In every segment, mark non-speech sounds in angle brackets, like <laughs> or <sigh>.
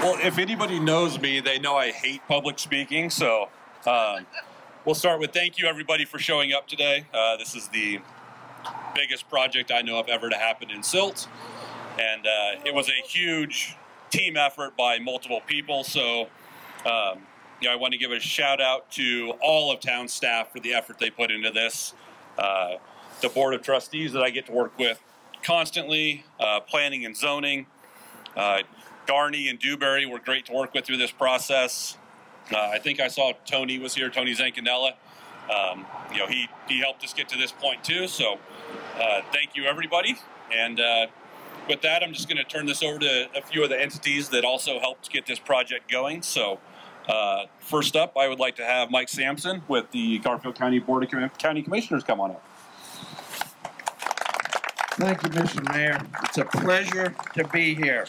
Well, if anybody knows me, they know I hate public speaking. So um, we'll start with thank you, everybody, for showing up today. Uh, this is the biggest project I know of ever to happen in Silt. And uh, it was a huge team effort by multiple people. So, um, you know, I want to give a shout out to all of town staff for the effort they put into this. Uh, the board of trustees that I get to work with constantly, uh, planning and zoning. Uh, Garney and Dewberry were great to work with through this process. Uh, I think I saw Tony was here, Tony Zancanella. Um, you know, he, he helped us get to this point too. So uh, thank you, everybody. And uh, with that, I'm just going to turn this over to a few of the entities that also helped get this project going. So uh, first up, I would like to have Mike Samson with the Garfield County Board of County Commissioners come on up. Thank you, Mr. Mayor. It's a pleasure to be here.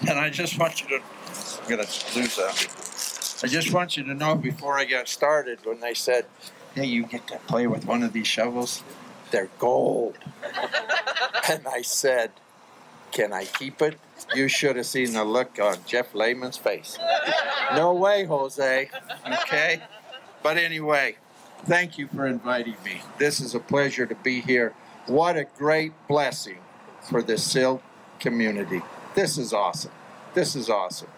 And I just want you to, I'm going to lose that. I just want you to know before I got started when they said, hey, you get to play with one of these shovels, they're gold. <laughs> and I said, can I keep it? You should have seen the look on Jeff Layman's face. <laughs> No way, Jose. Okay? But anyway, thank you for inviting me. This is a pleasure to be here. What a great blessing for the Silt community. This is awesome. This is awesome.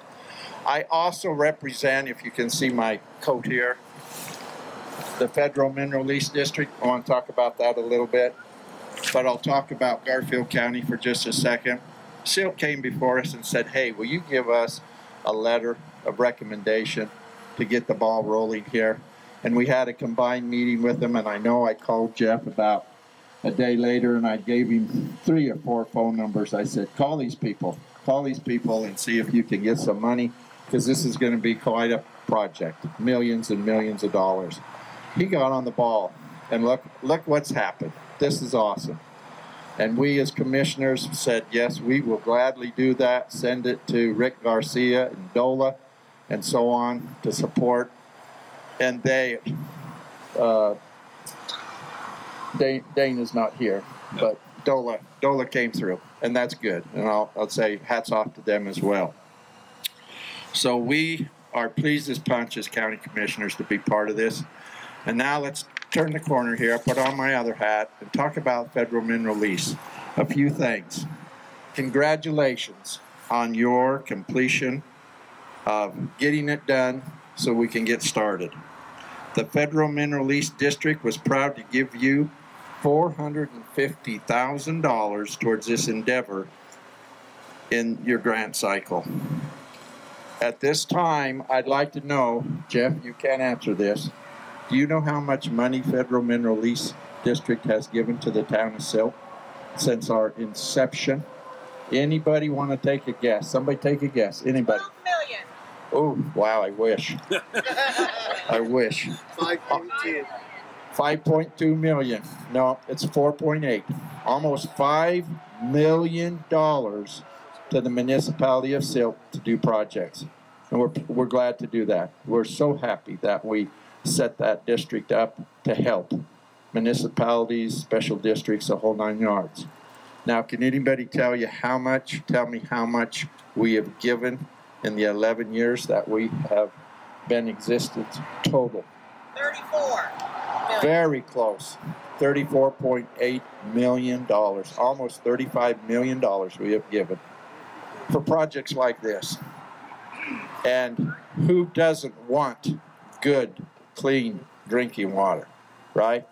I also represent, if you can see my coat here, the Federal Mineral Lease District. I want to talk about that a little bit, but I'll talk about Garfield County for just a second. Silt came before us and said, hey, will you give us a letter of recommendation to get the ball rolling here? And we had a combined meeting with them, and I know I called Jeff about a day later and I gave him three or four phone numbers. I said, call these people, call these people and see if you can get some money because this is going to be quite a project, millions and millions of dollars. He got on the ball and look, look what's happened. This is awesome. And we as commissioners said, yes, we will gladly do that. Send it to Rick Garcia and DOLA and so on to support. And they, uh, Dane, Dane is not here, but Dola, Dola came through, and that's good. And I'll, I'll say hats off to them as well. So we are pleased as punch as county commissioners to be part of this. And now let's turn the corner here, put on my other hat, and talk about federal mineral lease. A few things. Congratulations on your completion of getting it done so we can get started. The Federal Mineral Lease District was proud to give you $450,000 towards this endeavor in your grant cycle. At this time, I'd like to know, Jeff, you can't answer this. Do you know how much money Federal Mineral Lease District has given to the town of Silt since our inception? Anybody want to take a guess? Somebody take a guess. Anybody? 12 million. Oh, wow, I wish. <laughs> I wish. 5.2. 5.2 million. No, it's 4.8. Almost $5 million to the municipality of Silt to do projects. And we're, we're glad to do that. We're so happy that we set that district up to help municipalities, special districts, the whole nine yards. Now, can anybody tell you how much, tell me how much we have given in the 11 years that we have been existent total? 34 Very close. $34.8 million, almost $35 million we have given for projects like this. And who doesn't want good, clean drinking water, right?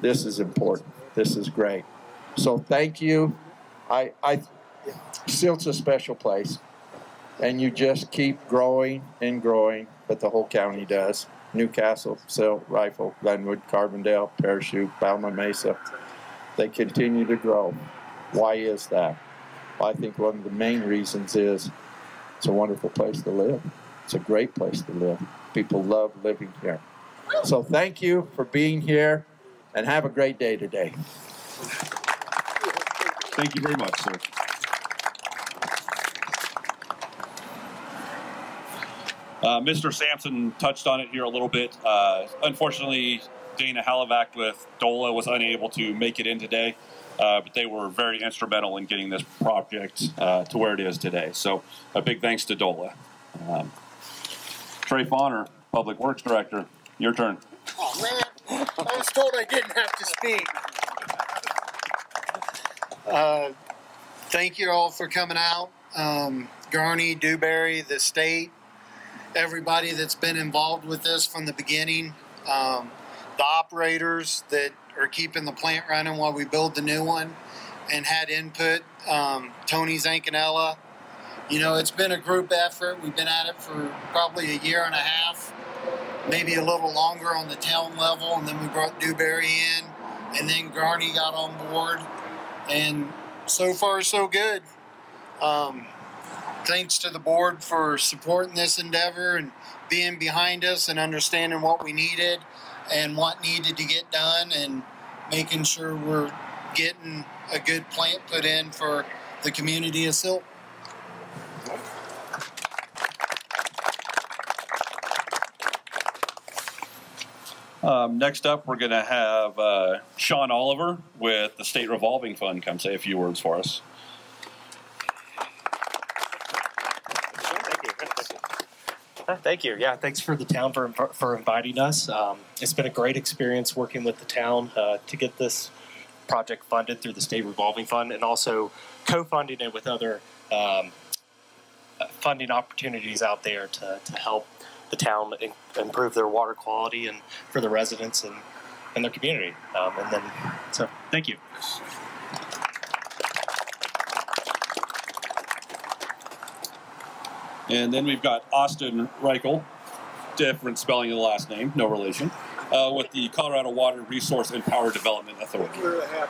This is important. This is great. So thank you. I, I, Silt's a special place, and you just keep growing and growing, but the whole county does. Newcastle, Silt, Rifle, Glenwood, Carbondale, Parachute, Battlement Mesa. They continue to grow. Why is that? Well, I think one of the main reasons is it's a wonderful place to live. It's a great place to live. People love living here. So thank you for being here and have a great day today. Thank you very much, sir. Uh, Mr. Samson touched on it here a little bit. Uh, unfortunately, Dana Halovac with DOLA was unable to make it in today, uh, but they were very instrumental in getting this project uh, to where it is today. So a big thanks to DOLA. Um, Trey Fauner, Public Works Director, your turn. Oh man, I was told I didn't have to speak. Uh, thank you all for coming out. Um, Garney, Dewberry, the state, everybody that's been involved with this from the beginning, um, the operators that are keeping the plant running while we build the new one, and had input. Um, Tony Zancanella. You know, it's been a group effort. We've been at it for probably a year and a half maybe a little longer on the town level, and then we brought Dewberry in, and then Garney got on board, and so far so good. Um, thanks to the board for supporting this endeavor and being behind us and understanding what we needed and what needed to get done, and making sure we're getting a good plant put in for the community of Silt. Um, next up, we're going to have uh, Sean Oliver with the State Revolving Fund come say a few words for us. <laughs> Thank you. Yeah, thanks for the town for for inviting us. Um, it's been a great experience working with the town uh, to get this project funded through the state revolving fund, and also co-funding it with other um, funding opportunities out there to, to help the town in, improve their water quality and for the residents and, and their community. Um, and then, so thank you. And then we've got Austin Reichel, different spelling of the last name, no relation, uh, with the Colorado Water Resource and Power Development Authority. <laughs>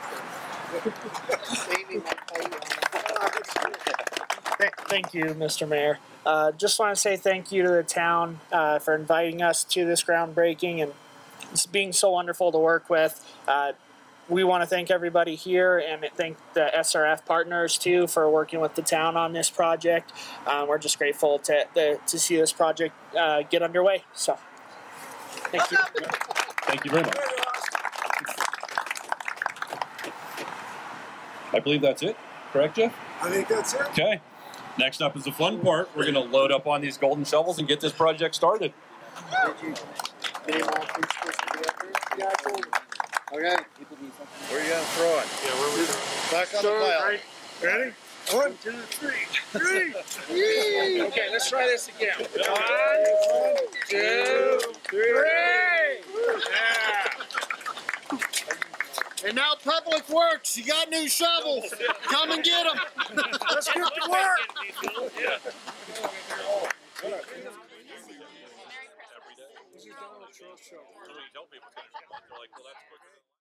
Th- Thank you, Mr. Mayor. Uh, just want to say thank you to the town uh, for inviting us to this groundbreaking and it's being so wonderful to work with. Uh, we want to thank everybody here and thank the SRF partners too for working with the town on this project. Um, we're just grateful to, to, to see this project uh, get underway. So, thank you. Thank you very much. I believe that's it. Correct, Jeff? I think that's it. Okay. Next up is the fun part. We're going to load up on these golden shovels and get this project started. Okay. Where you gonna throw it? Yeah, where we Back on the pile. Ready? One, two, three. Three. <laughs> Okay, let's try this again. One, two, three. Yeah. And now Public Works, you got new shovels. Come and get them. Let's get to work.